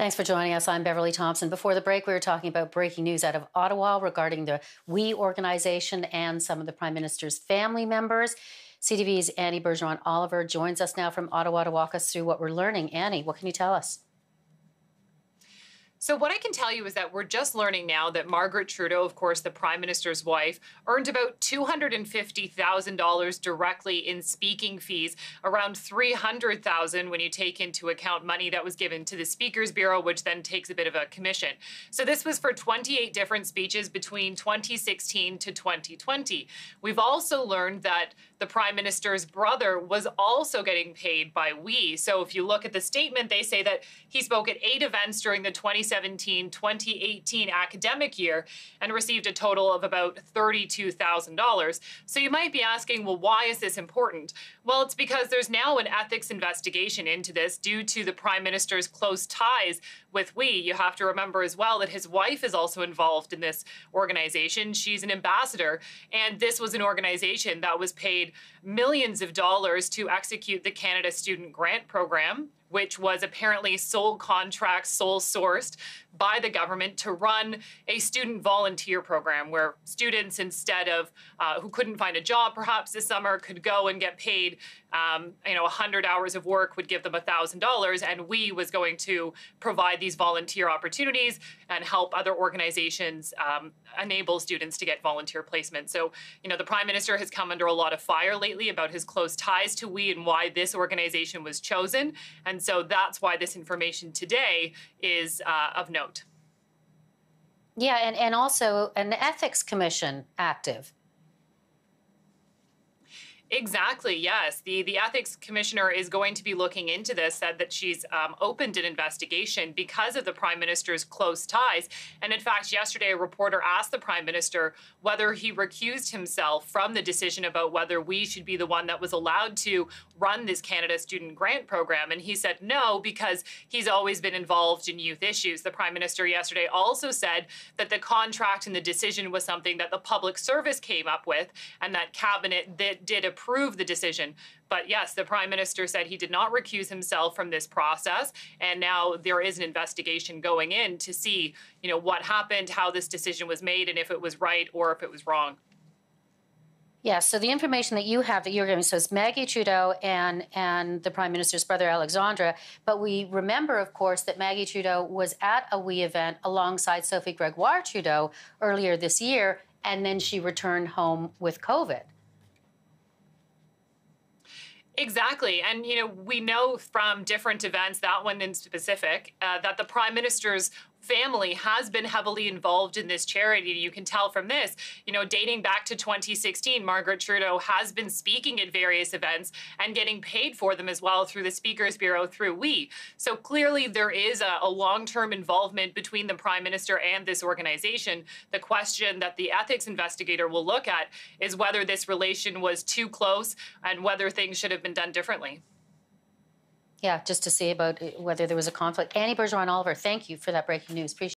Thanks for joining us. I'm Beverly Thompson. Before the break, we were talking about breaking news out of Ottawa regarding the We organization and some of the Prime Minister's family members. CTV's Annie Bergeron Oliver joins us now from Ottawa to walk us through what we're learning. Annie, what can you tell us? So, what I can tell you is that we're just learning now that Margaret Trudeau, of course, the Prime Minister's wife, earned about $250,000 directly in speaking fees, around $300,000 when you take into account money that was given to the Speaker's Bureau, which then takes a bit of a commission. So, this was for 28 different speeches between 2016 to 2020. We've also learned that the Prime Minister's brother was also getting paid by We. So, if you look at the statement, they say that he spoke at eight events during the 2017 2018 academic year and received a total of about $32,000. So you might be asking, well, why is this important? Well, it's because there's now an ethics investigation into this due to the Prime Minister's close ties with We. You have to remember as well that his wife is also involved in this organization. She's an ambassador, and this was an organization that was paid millions of dollars to execute the Canada Student Grant Program which was apparently sole contract, sole sourced by the government to run a student volunteer program where students, instead of uh, who couldn't find a job perhaps this summer, could go and get paid, um, you know, 100 hours of work would give them $1,000. And we was going to provide these volunteer opportunities and help other organizations um, enable students to get volunteer placement. So, you know, the Prime Minister has come under a lot of fire lately about his close ties to We and why this organization was chosen. And and so that's why this information today is uh, of note. Yeah, and, and also an ethics commission active. Exactly. Yes, the the ethics commissioner is going to be looking into this. Said that she's um, opened an investigation because of the prime minister's close ties. And in fact, yesterday a reporter asked the prime minister whether he recused himself from the decision about whether we should be the one that was allowed to run this Canada Student Grant Program, and he said no because he's always been involved in youth issues. The prime minister yesterday also said that the contract and the decision was something that the public service came up with, and that cabinet that did approve approve the decision. But yes, the prime minister said he did not recuse himself from this process, and now there is an investigation going in to see, you know, what happened, how this decision was made, and if it was right or if it was wrong. Yeah, so the information that you have that you're giving, so it's Maggie Trudeau and and the Prime Minister's brother Alexandre. But we remember, of course, that Maggie Trudeau was at a We event alongside Sophie Gregoire Trudeau earlier this year, and then she returned home with COVID. Exactly. And, you know, we know from different events, that one in specific, uh, that the prime minister's family has been heavily involved in this charity. You can tell from this, you know, dating back to 2016, Margaret Trudeau has been speaking at various events and getting paid for them as well through the Speakers Bureau, through We. So clearly there is a, a long term involvement between the Prime Minister and this organization. The question that the ethics investigator will look at is whether this relation was too close and whether things should have been done differently. Yeah, just to see about uh, whether there was a conflict. Annie Bergeron Oliver, thank you for that breaking news. Appreciate